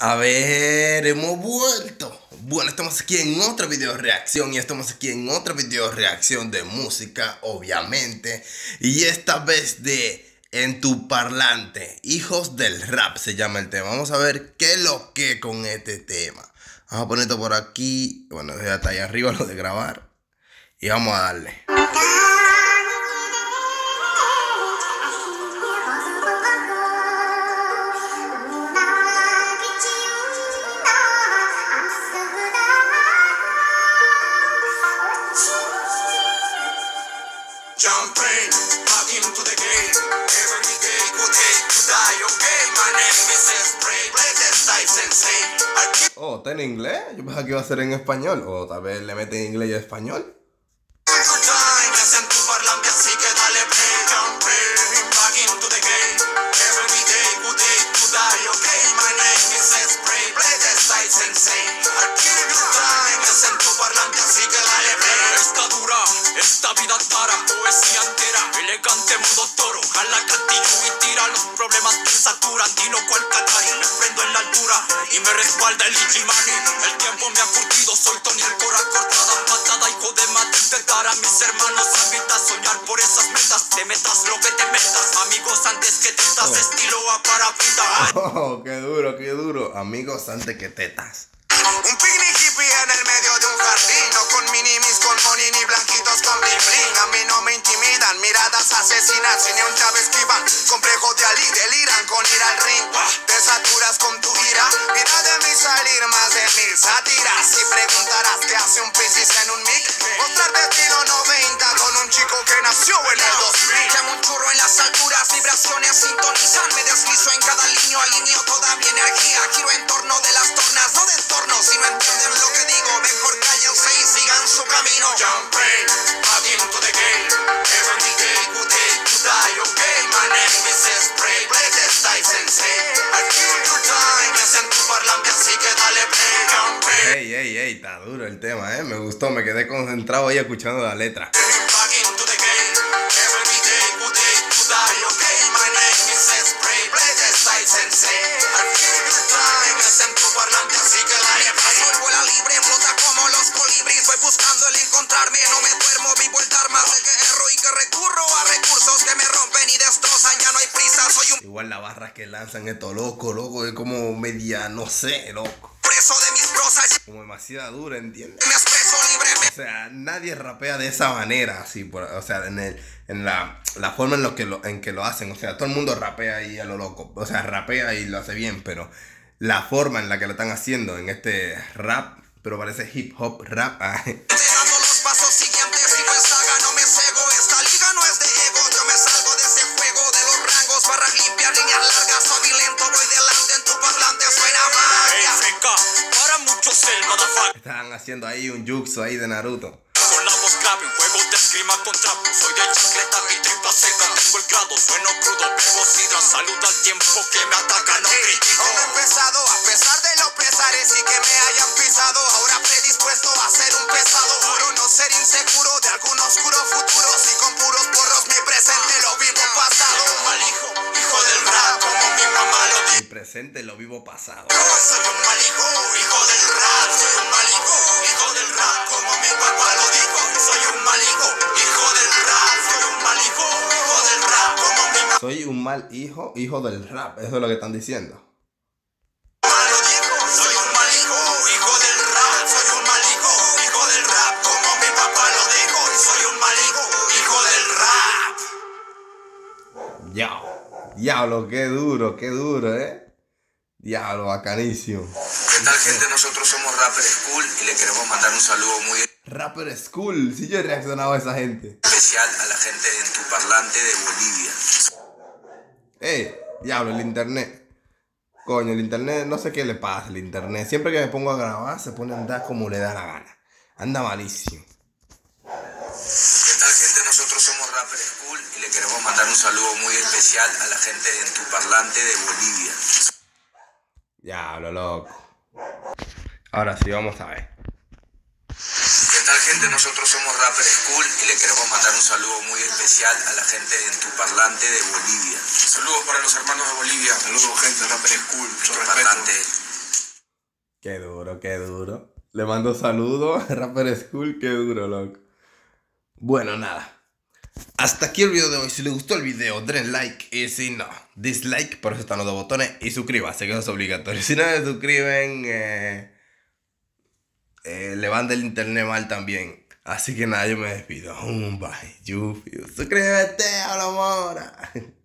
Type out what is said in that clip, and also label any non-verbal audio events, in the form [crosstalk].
A ver, hemos vuelto. Bueno, estamos aquí en otra video reacción y estamos aquí en otra video reacción de música, obviamente. Y esta vez de En tu parlante, Hijos del Rap se llama el tema. Vamos a ver qué lo que con este tema. Vamos a poner esto por aquí. Bueno, ya está ahí arriba lo de grabar. Y vamos a darle. Oh, ¿está en inglés? Yo pensaba que iba a ser en español. O tal vez le meten inglés y español. Problemas saturan. Dino cual Katari, me prendo en la altura y me respalda el Ichimani. El tiempo me ha curtido, soy Tony el cora cortada, patada, hijo de madre, intentar a mis hermanos. Invita a soñar por esas metas, te metas lo que te metas. Amigos antes que tetas, Oh. estilo a para vida. Oh, qué duro, qué duro. Amigos antes que tetas. Un picnic hippie en el medio de un jardín No con minimis, con money ni blanquitos con bling bling A mí no me intimidan, miradas asesinas Sin ni un chave esquivan, ir al ring Te saturas con tu ira. Mira de mí salir más de mil sátiras. Y preguntarás qué hace un piscis en un mic. Mostrar vestido 90 que recurro a recursos que me rompen y destrozan. Ya no hay prisa, soy un Igual las barras que lanzan esto loco, loco, es como media, no sé, loco. preso de mis. Como demasiado dura, ¿entiendes? O sea, nadie rapea de esa manera, así, por- o sea, en, el, en la, la forma en, lo que lo, en que lo hacen. O sea, todo el mundo rapea ahí a lo loco. O sea, rapea y lo hace bien, pero la forma en la que lo están haciendo en este rap, pero parece hip hop rap. [laughs] ah, Estaban haciendo ahí un jutsu ahí de Naruto. Con la voz grave, juego de esgrima con trapo. Soy de chicleta y tripa seca, tengo el grado, sueno crudo, bebo sidra. Salud al tiempo que me ataca, no critico. No he empezado, a pesar de los pesares y que me hayan pisado. Ahora predispuesto a ser un pesado. Juro no ser inseguro de algún oscuro futuro. Si con puros porros mi presente lo vivo pasado. Soy un mal hijo, hijo del rap, como mi mamá lo dijo. El presente lo vivo pasado. Soy un mal hijo, hijo del rap, soy un mal Soy un mal hijo, hijo del rap. Eso es lo que están diciendo. lo dijo. Soy un mal hijo, hijo del rap, soy un mal hijo, hijo del rap, como mi papá lo dijo. Y soy un mal hijo, hijo del rap. Diablo, qué duro, qué duro, eh. Diablo, bacanísimo. ¿Qué tal gente? Nosotros somos Rapper School y le queremos mandar un saludo muy Rapper School, si yo he reaccionado a esa gente. especial a la gente en tu parlante de Bolivia. Eh, diablo, el internet. Coño, el internet, no sé qué le pasa al internet. Siempre que me pongo a grabar, se pone a andar como le da la gana. Anda malísimo. ¿Qué tal gente? Nosotros somos Rapper School y le queremos mandar un saludo muy especial a la gente en tu parlante de Bolivia. Diablo, loco. Ahora sí, vamos a ver. ¿Qué tal gente? Nosotros somos Rapper School y le queremos mandar un saludo muy especial a la gente en tu parlante de Bolivia. Saludos para los hermanos de Bolivia. Saludos gente, Rapper School. Qué duro, qué duro. Le mando saludos a Rapper School, qué duro, loco. Bueno, nada. Hasta aquí el video de hoy. Si les gustó el video, den like. Y si no, dislike. Por eso están los dos botones. Y suscríbase, que eso es obligatorio. Si no se suscriben, eh, eh, le van del internet mal también. Así que nada, yo me despido. Un bye. Yufiu. Suscríbete a la mora. [laughs]